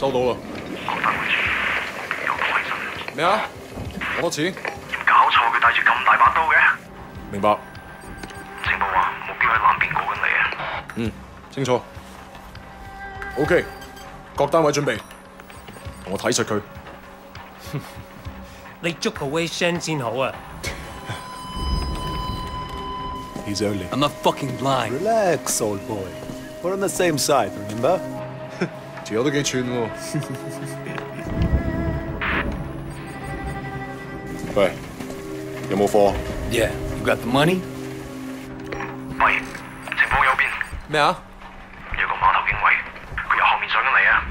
收到啦。咩啊？好多次。搞錯，佢帶住咁大把刀嘅。明白。情報話目標喺南邊過緊嚟啊。嗯，清楚。OK，各單位準備，同我睇實佢。你捉個 Wei Shen 先好啊！He's early. I'm not fucking blind. Relax, old boy. We're on the same side, remember? 條友都幾串喎。喂，有冇貨？Yeah, you got the money? 喂，情況有變，咩啊？有個碼頭警衛，佢由後面上緊嚟啊！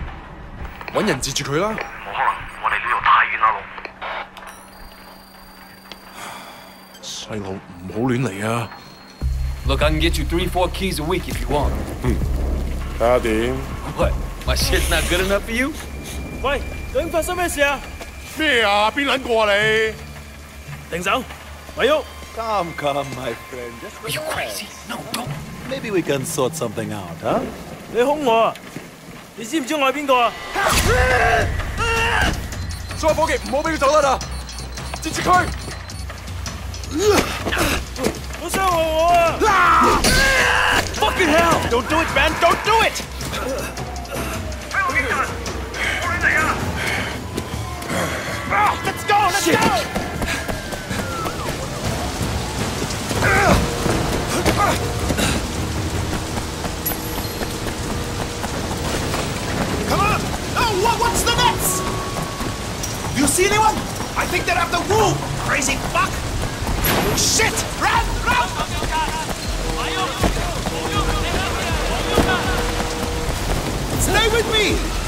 揾人截住佢啦！冇可能，我哋呢度太遠啦，路。細路唔好亂嚟啊！Look, I can get you three, four keys a week if you want. 睇下點？What? My shit's not good enough for you? 喂，究竟发生咩事啊？咩啊？边撚个啊你？停手，咪喐！ Come, come, my friend. Just Are you crazy? No, don't. Maybe we can sort something out, huh? 你凶我啊！你知唔知我系边个啊？所有伙计唔好俾佢走得啦！截住佢！好伤害我啊！Fucking hell! Don't do it, man! Don't do it! See anyone? I think they're the wall. Crazy fuck! Shit! Run! Run! Stay with me!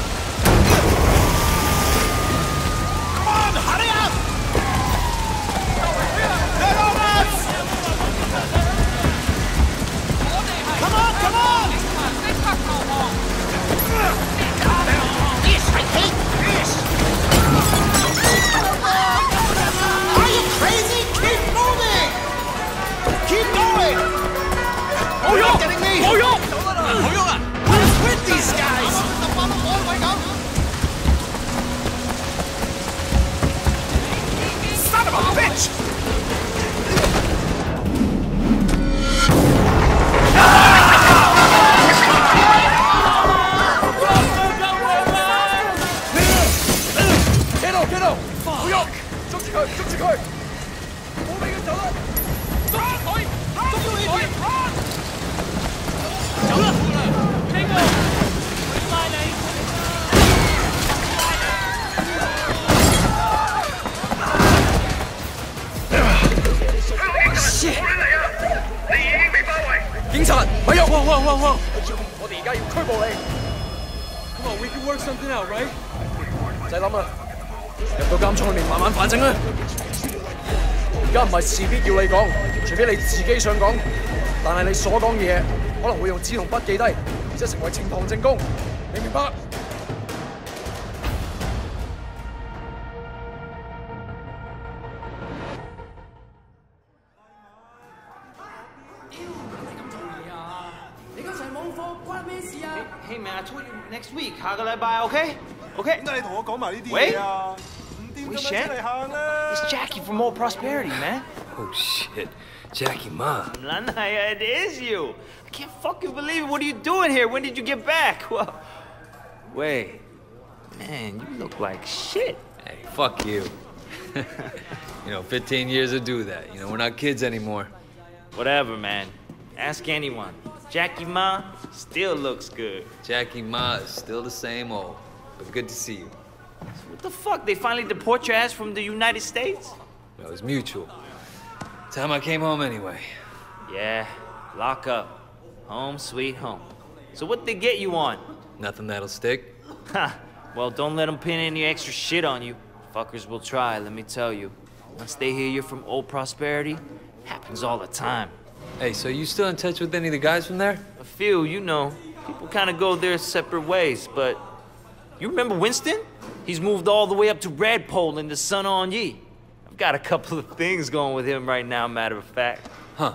我哋而家要拘捕你。Come on, we can work something out, right? 唔使諗啦，入到監倉裏面慢慢反省啦。而家唔係事必要你講，除非你自己想講，但係你所講嘅嘢可能會用紙同筆記低，即係成為呈堂證供，你明白？事啊？ Hey man, I told you next week，下个礼拜，OK？OK？点解你同我讲埋呢啲喂嘢啊？唔掂咁样出嚟行啦！ It's Jackie from Old Prosperity, man. Oh shit. Jackie Ma. 唔撚系啊，it is you. I can't fucking believe it. What are you doing here? When did you get back? Well, wait. Man, you look like shit. Hey, fuck you. you know, 15 years to do that. You know, we're not kids anymore. Whatever, man. Ask anyone. Jackie Ma still looks good. Jackie Ma is still the same old. But good to see you. What the fuck? They finally deport your ass from the United States? It was mutual. Time I came home anyway. Yeah, lock up. Home sweet home. So what they get you on? Nothing that'll stick. Ha! Well, don't let them pin any extra shit on you. Fuckers will try, let me tell you. Once they hear you're from old prosperity, happens all the time. Hey, so you still in touch with any of the guys from there? A few, you know. People kind of go their separate ways, but. You remember Winston? He's moved all the way up to Redpole in the Sun On Yee. I've got a couple of things going with him right now, matter of fact. Huh.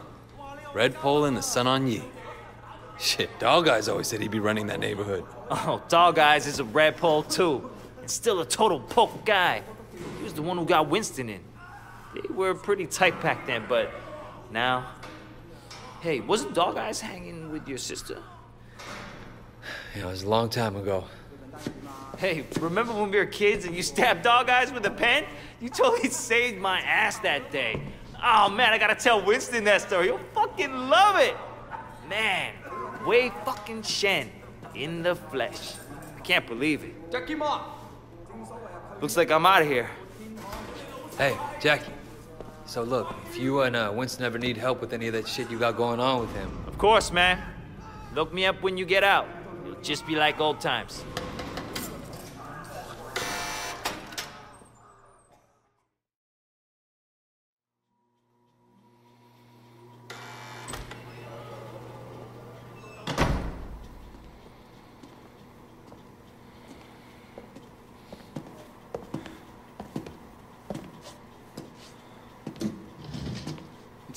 Red Pole and the Sun On Yee. Shit, Dog Eyes always said he'd be running that neighborhood. Oh, Dog Eyes is a red pole too. And still a total poke guy. He was the one who got Winston in. They were pretty tight back then, but now. Hey, wasn't Dog Eyes hanging with your sister? Yeah, it was a long time ago. Hey, remember when we were kids and you stabbed Dog Eyes with a pen? You totally saved my ass that day. Oh man, I gotta tell Winston that story. He'll fucking love it. Man, Wei fucking Shen in the flesh. I can't believe it. Jackie Ma! Looks like I'm out of here. Hey, Jackie. So look, if you and uh, Winston ever need help with any of that shit you got going on with him, Of course, man. Look me up when you get out. It'll just be like old times.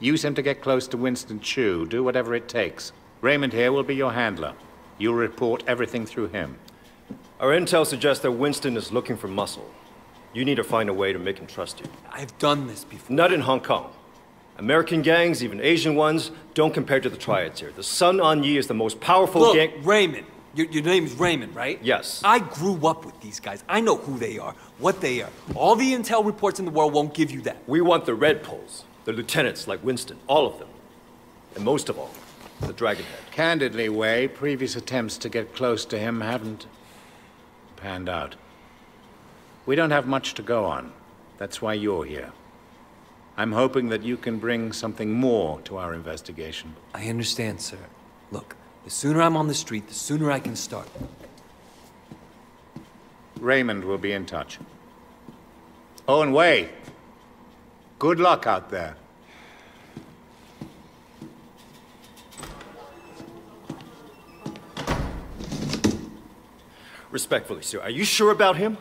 Use him to get close to Winston Chu. Do whatever it takes. Raymond here will be your handler. You'll report everything through him. Our intel suggests that Winston is looking for muscle. You need to find a way to make him trust you. I've done this before. Not in Hong Kong. American gangs, even Asian ones, don't compare to the triads here. The Sun On Yee is the most powerful Look, gang. Raymond. Your, your name's Raymond, right? Yes. I grew up with these guys. I know who they are, what they are. All the intel reports in the world won't give you that. We want the Red Poles, the lieutenants like Winston, all of them. And most of all, the Dragonhead. Candidly, Wei, previous attempts to get close to him haven't panned out. We don't have much to go on. That's why you're here. I'm hoping that you can bring something more to our investigation. I understand, sir. Look, the sooner I'm on the street, the sooner I can start. Raymond will be in touch. Oh, and Wei, good luck out there. Respectfully, sir, are you sure about him?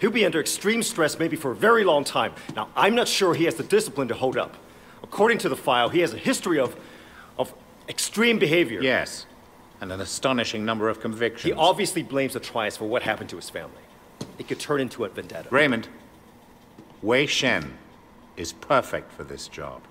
He'll be under extreme stress maybe for a very long time. Now, I'm not sure he has the discipline to hold up. According to the file, he has a history of, of extreme behavior. Yes, and an astonishing number of convictions. He obviously blames the triads for what happened to his family. It could turn into a vendetta. Raymond, Wei Shen is perfect for this job.